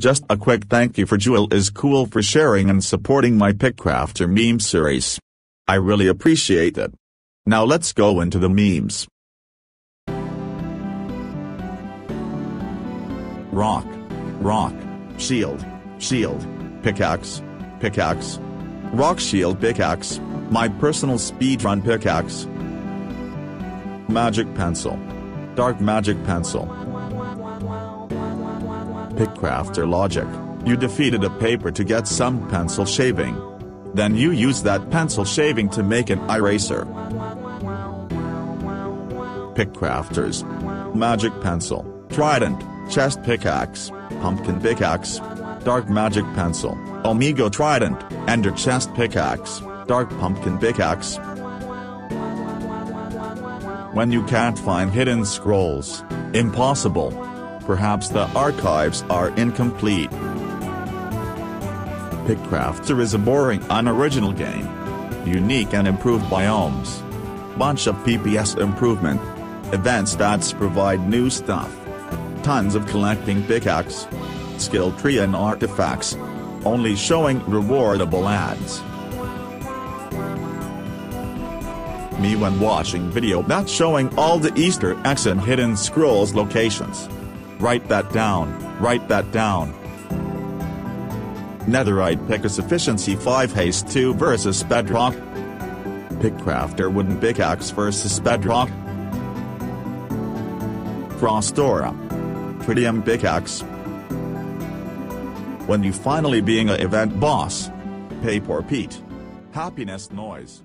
Just a quick thank you for Jul is cool for sharing and supporting my Pickcrafter meme series. I really appreciate it. Now let's go into the memes. Rock. Rock. Shield. Shield. Pickaxe. Pickaxe. Rock shield pickaxe. My personal speedrun pickaxe. Magic pencil. Dark magic pencil. Pickcrafter logic, you defeated a paper to get some pencil shaving. Then you use that pencil shaving to make an eraser. Pickcrafters. Magic pencil, trident, chest pickaxe, pumpkin pickaxe, dark magic pencil, Omega trident, ender chest pickaxe, dark pumpkin pickaxe. When you can't find hidden scrolls, impossible perhaps the archives are incomplete. Pickcrafter is a boring unoriginal game. Unique and improved biomes. Bunch of PPS improvement. Event stats provide new stuff. Tons of collecting pickaxe. Skill tree and artifacts. Only showing rewardable ads. Me when watching video not showing all the easter eggs and hidden scrolls locations. Write that down, write that down. Netherite Pickaxe Efficiency 5 Haste 2 vs Bedrock. Pickcrafter Wooden Pickaxe vs Bedrock. Frost Frostora. Tritium Pickaxe. When you finally being a event boss. Pay for Pete. Happiness Noise.